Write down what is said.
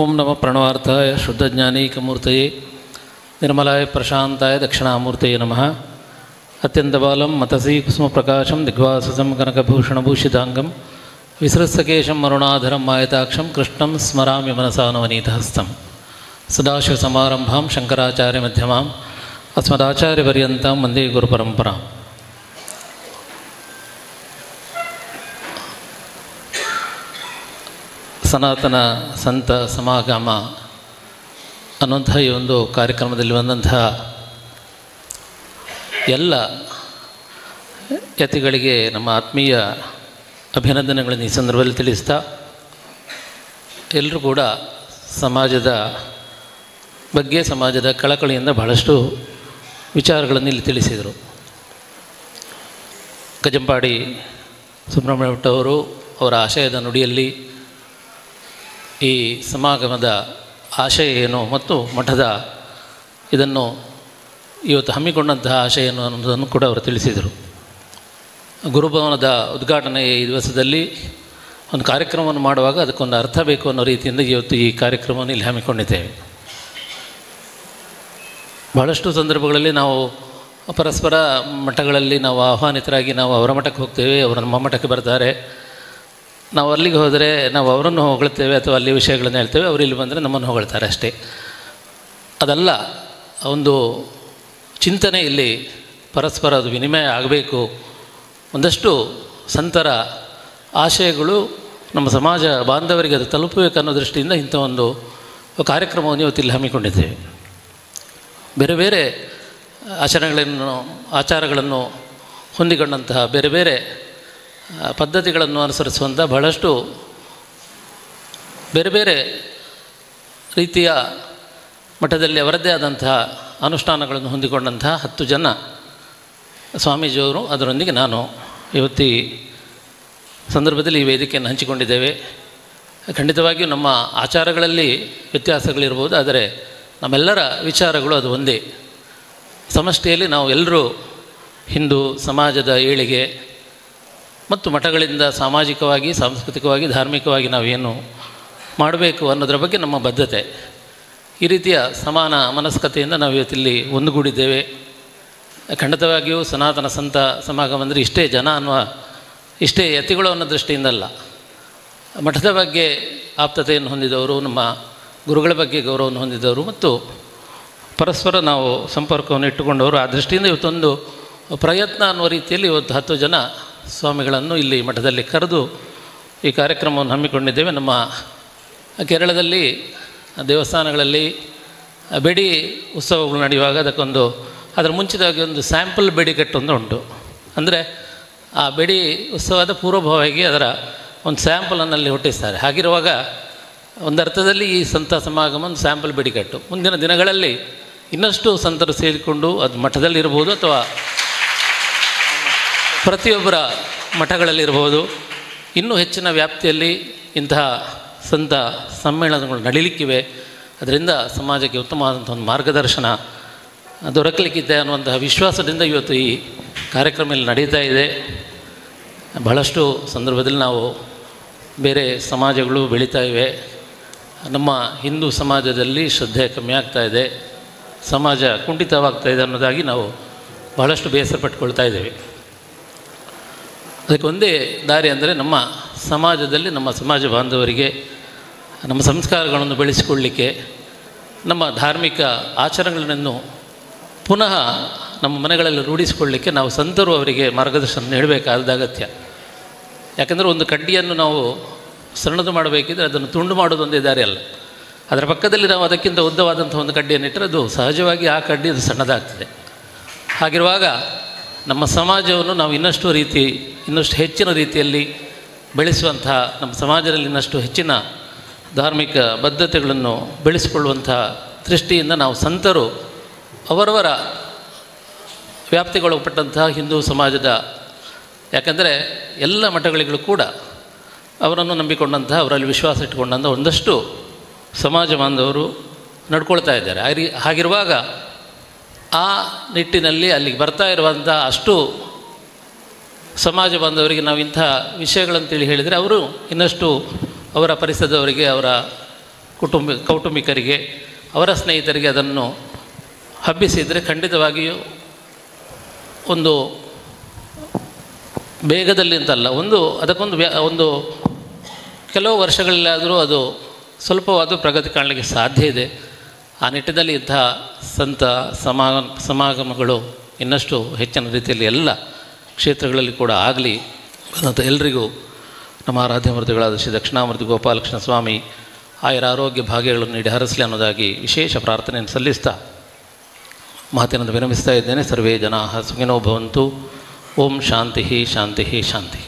ओम नम प्रणवार्थाय शुद्धज्ञानीकमूर्तये निर्मलाय प्रशाताय दक्षिणाूर्त नम अत्यन्तबालं मतसी कुसुमप्रकाशं दिग्वाससं कनकभूषणभूषितांगं विसृत्सकेशं मरुणाधर मयताक्ष कृष्ण स्मरा मनसा सदाशिवसमारंभा सदाशिवसमारम्भां मध्यमा अस्मदाचार्यपर्यता मंदे गुरुपरंपरा ಸನಾತನ ಸಂತ ಸಮಾಗಮ ಅನ್ನುವಂಥ ಈ ಒಂದು ಕಾರ್ಯಕ್ರಮದಲ್ಲಿ ಬಂದಂತಹ ಎಲ್ಲ ಯತಿಗಳಿಗೆ ನಮ್ಮ ಆತ್ಮೀಯ ಅಭಿನಂದನೆಗಳನ್ನು ಈ ಸಂದರ್ಭದಲ್ಲಿ ತಿಳಿಸ್ತಾ ಎಲ್ಲರೂ ಕೂಡ ಸಮಾಜದ ಬಗ್ಗೆ, ಸಮಾಜದ ಕಳಕಳಿಯಿಂದ ಬಹಳಷ್ಟು ವಿಚಾರಗಳನ್ನು ಇಲ್ಲಿ ತಿಳಿಸಿದರು. ಗಜಂಪಾಡಿ ಸುಬ್ರಹ್ಮಣ್ಯ ಭಟ್ ಅವರು ಅವರ ಆಶಯದ ನುಡಿಯಲ್ಲಿ ಈ ಸಮಾಗಮದ ಆಶಯ ಏನು ಮತ್ತು ಮಠದ ಇದನ್ನು ಇವತ್ತು ಹಮ್ಮಿಕೊಂಡಂತಹ ಆಶಯ ಏನು ಅನ್ನೋದನ್ನು ಕೂಡ ಅವರು ತಿಳಿಸಿದರು. ಗುರುಭವನದ ಉದ್ಘಾಟನೆ ಈ ದಿವಸದಲ್ಲಿ ಒಂದು ಕಾರ್ಯಕ್ರಮವನ್ನು ಮಾಡುವಾಗ ಅದಕ್ಕೊಂದು ಅರ್ಥ ಬೇಕು ಅನ್ನೋ ರೀತಿಯಿಂದ ಇವತ್ತು ಈ ಕಾರ್ಯಕ್ರಮವನ್ನು ಇಲ್ಲಿ ಹಮ್ಮಿಕೊಂಡಿದ್ದೇವೆ. ಬಹಳಷ್ಟು ಸಂದರ್ಭಗಳಲ್ಲಿ ನಾವು ಪರಸ್ಪರ ಮಠಗಳಲ್ಲಿ ನಾವು ಆಹ್ವಾನಿತರಾಗಿ ನಾವು ಅವರ ಮಠಕ್ಕೆ ಹೋಗ್ತೇವೆ, ಅವರು ಮಠಕ್ಕೆ ಬರ್ತಾರೆ. ನಾವು ಅಲ್ಲಿಗೆ ಹೋದರೆ ನಾವು ಅವರನ್ನು ಹೊಗಳ್ತೇವೆ ಅಥವಾ ಅಲ್ಲಿ ವಿಷಯಗಳನ್ನು ಹೇಳ್ತೇವೆ, ಅವರು ಇಲ್ಲಿ ಬಂದರೆ ನಮ್ಮನ್ನು ಹೊಗಳ್ತಾರೆ ಅಷ್ಟೇ. ಅದಲ್ಲ, ಒಂದು ಚಿಂತನೆ ಇಲ್ಲಿ ಪರಸ್ಪರ ಅದು ವಿನಿಮಯ ಆಗಬೇಕು. ಒಂದಷ್ಟು ಸಂತರ ಆಶಯಗಳು ನಮ್ಮ ಸಮಾಜ ಬಾಂಧವರಿಗೆ ಅದು ತಲುಪಬೇಕು ಅನ್ನೋ ದೃಷ್ಟಿಯಿಂದ ಇಂಥ ಒಂದು ಕಾರ್ಯಕ್ರಮವನ್ನು ಇವತ್ತು ಇಲ್ಲಿ ಹಮ್ಮಿಕೊಂಡಿದ್ದೇವೆ. ಬೇರೆ ಬೇರೆ ಆಚರಣೆಗಳನ್ನು, ಆಚಾರಗಳನ್ನು ಹೊಂದಿಕೊಂಡಂತಹ ಬೇರೆ ಬೇರೆ ಪದ್ಧತಿಗಳನ್ನು ಅನುಸರಿಸುವಂಥ ಬಹಳಷ್ಟು ಬೇರೆ ಬೇರೆ ರೀತಿಯ ಮಠದಲ್ಲಿ ಅವರದ್ದೇ ಆದಂತಹ ಅನುಷ್ಠಾನಗಳನ್ನು ಹೊಂದಿಕೊಂಡಂತಹ ಹತ್ತು ಜನ ಸ್ವಾಮೀಜಿಯವರು. ಅದರೊಂದಿಗೆ ನಾನು ಇವತ್ತಿ ಸಂದರ್ಭದಲ್ಲಿ ಈ ವೇದಿಕೆಯನ್ನು ಹಂಚಿಕೊಂಡಿದ್ದೇವೆ. ಖಂಡಿತವಾಗಿಯೂ ನಮ್ಮ ಆಚಾರಗಳಲ್ಲಿ ವ್ಯತ್ಯಾಸಗಳಿರ್ಬೋದು, ಆದರೆ ನಮ್ಮೆಲ್ಲರ ವಿಚಾರಗಳು ಅದು ಒಂದೇ. ಸಮಷ್ಟಿಯಲ್ಲಿ ನಾವು ಎಲ್ಲರೂ ಹಿಂದೂ ಸಮಾಜದ ಏಳಿಗೆ ಮತ್ತು ಮಠಗಳಿಂದ ಸಾಮಾಜಿಕವಾಗಿ, ಸಾಂಸ್ಕೃತಿಕವಾಗಿ, ಧಾರ್ಮಿಕವಾಗಿ ನಾವೇನು ಮಾಡಬೇಕು ಅನ್ನೋದ್ರ ಬಗ್ಗೆ ನಮ್ಮ ಬದ್ಧತೆ. ಈ ರೀತಿಯ ಸಮಾನ ಮನಸ್ಕತೆಯಿಂದ ನಾವು ಇವತ್ತಿಲ್ಲಿ ಒಂದುಗೂಡಿದ್ದೇವೆ. ಖಂಡಿತವಾಗಿಯೂ ಸನಾತನ ಸಂತ ಸಮಾಗಮ ಅಂದರೆ ಇಷ್ಟೇ ಜನ ಅನ್ನುವ, ಇಷ್ಟೇ ಯತಿಗಳು ಅನ್ನೋ ದೃಷ್ಟಿಯಿಂದಲ್ಲ. ಮಠದ ಬಗ್ಗೆ ಆಪ್ತತೆಯನ್ನು ಹೊಂದಿದವರು, ನಮ್ಮ ಗುರುಗಳ ಬಗ್ಗೆ ಗೌರವವನ್ನು ಹೊಂದಿದವರು ಮತ್ತು ಪರಸ್ಪರ ನಾವು ಸಂಪರ್ಕವನ್ನು ಇಟ್ಟುಕೊಂಡವರು. ಆ ದೃಷ್ಟಿಯಿಂದ ಇವತ್ತೊಂದು ಪ್ರಯತ್ನ ಅನ್ನುವ ರೀತಿಯಲ್ಲಿ ಇವತ್ತು ಹತ್ತು ಜನ ಸ್ವಾಮಿಗಳನ್ನು ಇಲ್ಲಿ ಮಠದಲ್ಲಿ ಕರೆದು ಈ ಕಾರ್ಯಕ್ರಮವನ್ನು ಹಮ್ಮಿಕೊಂಡಿದ್ದೇವೆ. ನಮ್ಮ ಕೇರಳದಲ್ಲಿ, ದೇವಸ್ಥಾನಗಳಲ್ಲಿ ಬೆಡಿ ಉತ್ಸವಗಳು ನಡೆಯುವಾಗ ಅದಕ್ಕೊಂದು, ಅದರ ಮುಂಚಿತವಾಗಿ ಒಂದು ಸ್ಯಾಂಪಲ್ ಬೆಡಿ ಕಟ್ಟೊಂದು ಉಂಟು ಅಂದರೆ ಆ ಬೆಡಿ ಉತ್ಸವದ ಪೂರ್ವಭಾವವಾಗಿ ಅದರ ಒಂದು ಸ್ಯಾಂಪಲನ್ನಲ್ಲಿ ಹುಟ್ಟಿಸ್ತಾರೆ. ಹಾಗಿರುವಾಗ ಒಂದು ಅರ್ಥದಲ್ಲಿ ಈ ಸಂತ ಸಮಾಗಮ ಒಂದು ಸ್ಯಾಂಪಲ್ ಬೆಡಿಕಟ್ಟು. ಮುಂದಿನ ದಿನಗಳಲ್ಲಿ ಇನ್ನಷ್ಟು ಸಂತರು ಸೇರಿಕೊಂಡು ಅದು ಮಠದಲ್ಲಿರ್ಬೋದು ಅಥವಾ ಪ್ರತಿಯೊಬ್ಬರ ಮಠಗಳಲ್ಲಿರ್ಬೋದು, ಇನ್ನೂ ಹೆಚ್ಚಿನ ವ್ಯಾಪ್ತಿಯಲ್ಲಿ ಇಂತಹ ಸಂತ ಸಮ್ಮೇಳನಗಳು ನಡೀಲಿಕ್ಕಿವೆ. ಅದರಿಂದ ಸಮಾಜಕ್ಕೆ ಉತ್ತಮವಾದಂಥ ಒಂದು ಮಾರ್ಗದರ್ಶನ ದೊರಕಲಿಕ್ಕಿದೆ ಅನ್ನುವಂತಹ ವಿಶ್ವಾಸದಿಂದ ಇವತ್ತು ಈ ಕಾರ್ಯಕ್ರಮ ಇಲ್ಲಿ ನಡೀತಾ ಇದೆ. ಬಹಳಷ್ಟು ಸಂದರ್ಭದಲ್ಲಿ ನಾವು ಬೇರೆ ಸಮಾಜಗಳು ಬೆಳೀತಾ ಇವೆ. ನಮ್ಮ ಹಿಂದೂ ಸಮಾಜದಲ್ಲಿ ಶ್ರದ್ಧೆ ಕಮ್ಮಿ ಆಗ್ತಾ ಇದೆ. ಸಮಾಜ ಕುಂಠಿತವಾಗ್ತಾ ಇದೆ ಅನ್ನೋದಾಗಿ ನಾವು ಬಹಳಷ್ಟು ಬೇಸರ ಪಟ್ಕೊಳ್ತಾ ಇದ್ದೇವೆ. ಅದಕ್ಕೆ ಒಂದೇ ದಾರಿ ಅಂದರೆ ನಮ್ಮ ಸಮಾಜದಲ್ಲಿ ನಮ್ಮ ಸಮಾಜ ಬಾಂಧವರಿಗೆ, ನಮ್ಮ ಸಂಸ್ಕಾರಗಳನ್ನು ಬೆಳೆಸಿಕೊಳ್ಳಿಕ್ಕೆ, ನಮ್ಮ ಧಾರ್ಮಿಕ ಆಚರಣೆಗಳನ್ನು ಪುನಃ ನಮ್ಮ ಮನೆಗಳಲ್ಲಿ ರೂಢಿಸಿಕೊಳ್ಳಲಿಕ್ಕೆ ನಾವು ಸಂತರು ಅವರಿಗೆ ಮಾರ್ಗದರ್ಶನ ನೀಡಬೇಕಾದ ಅಗತ್ಯ. ಯಾಕಂದರೆ ಒಂದು ಕಡ್ಡಿಯನ್ನು ನಾವು ಸಣ್ಣದು ಮಾಡಬೇಕಿದ್ರೆ ಅದನ್ನು ತುಂಡು ಮಾಡೋದೊಂದೇ ದಾರಿ ಅಲ್ಲ. ಅದರ ಪಕ್ಕದಲ್ಲಿ ನಾವು ಅದಕ್ಕಿಂತ ಉದ್ದವಾದಂಥ ಒಂದು ಕಡ್ಡಿಯನ್ನು ಇಟ್ಟರೆ ಅದು ಸಹಜವಾಗಿ ಆ ಕಡ್ಡಿ ಅದು ಸಣ್ಣದಾಗ್ತದೆ. ಹಾಗಿರುವಾಗ ನಮ್ಮ ಸಮಾಜವನ್ನು ನಾವು ಇನ್ನಷ್ಟು ರೀತಿ, ಇನ್ನಷ್ಟು ಹೆಚ್ಚಿನ ರೀತಿಯಲ್ಲಿ ಬೆಳೆಸುವಂತಹ ನಮ್ಮ ಸಮಾಜದಲ್ಲಿ ಇನ್ನಷ್ಟು ಹೆಚ್ಚಿನ ಧಾರ್ಮಿಕ ಬದ್ಧತೆಗಳನ್ನು ಬೆಳೆಸಿಕೊಳ್ಳುವಂಥ ದೃಷ್ಟಿಯಿಂದ ನಾವು ಸಂತರು. ಅವರವರ ವ್ಯಾಪ್ತಿಗೊಳಪಟ್ಟಂತಹ ಹಿಂದೂ ಸಮಾಜದ, ಯಾಕಂದರೆ ಎಲ್ಲ ಮಠಗಳಿಗೂ ಕೂಡ ಅವರನ್ನು ನಂಬಿಕೊಂಡಂತಹ, ಅವರಲ್ಲಿ ವಿಶ್ವಾಸ ಇಟ್ಟುಕೊಂಡಂಥ ಒಂದಷ್ಟು ಸಮಾಜ ಬಾಂಧವರು ನಡ್ಕೊಳ್ತಾ ಇದ್ದಾರೆ. ಹಾಗೆ, ಹಾಗಿರುವಾಗ ಆ ನಿಟ್ಟಿನಲ್ಲಿ ಅಲ್ಲಿಗೆ ಬರ್ತಾ ಇರುವಂಥ ಅಷ್ಟು ಸಮಾಜ ಬಾಂಧವರಿಗೆ ನಾವು ಇಂಥ ವಿಷಯಗಳಂತೇಳಿ ಹೇಳಿದರೆ ಅವರು ಇನ್ನಷ್ಟು ಅವರ ಪರಿಸರದವರಿಗೆ, ಅವರ ಕುಟುಂಬ, ಕೌಟುಂಬಿಕರಿಗೆ, ಅವರ ಸ್ನೇಹಿತರಿಗೆ ಅದನ್ನು ಹಬ್ಬಿಸಿದರೆ ಖಂಡಿತವಾಗಿಯೂ ಒಂದು ಬೇಗದಲ್ಲಿ ಅಂತಲ್ಲ, ಒಂದು ಅದಕ್ಕೊಂದು ಒಂದು ಕೆಲವು ವರ್ಷಗಳಲ್ಲಾದರೂ ಅದು ಸ್ವಲ್ಪವಾದರೂ ಪ್ರಗತಿ ಕಾಣಲಿಕ್ಕೆ ಸಾಧ್ಯ ಇದೆ. ಆ ನಿಟ್ಟಿನಲ್ಲಿ ಇದ್ದ ಸಂತ ಸಮಾಗ, ಸಮಾಗಮಗಳು ಇನ್ನಷ್ಟು ಹೆಚ್ಚಿನ ರೀತಿಯಲ್ಲಿ ಎಲ್ಲ ಕ್ಷೇತ್ರಗಳಲ್ಲಿ ಕೂಡ ಆಗಲಿ. ಅಂತ ಎಲ್ರಿಗೂ ನಮ್ಮ ಆರಾಧ್ಯಮೂರ್ತಿಗಳಾದ ಶ್ರೀ ದಕ್ಷಿಣಾಮೂರ್ತಿ ಗೋಪಾಲಕೃಷ್ಣ ಸ್ವಾಮಿ ಆಯರ ಆರೋಗ್ಯ ಭಾಗ್ಯಗಳನ್ನು ನೀಡಿ ಹರಸಲಿ ಅನ್ನೋದಾಗಿ ವಿಶೇಷ ಪ್ರಾರ್ಥನೆಯನ್ನು ಸಲ್ಲಿಸ್ತಾ ಮಾತಿನನ್ನು ವಿರಮಿಸ್ತಾ ಇದ್ದೇನೆ. ಸರ್ವೇ ಜನಾಃ ಸುಖಿನೋ ಭವಂತು. ಓಂ ಶಾಂತಿ ಶಾಂತಿ ಶಾಂತಿ.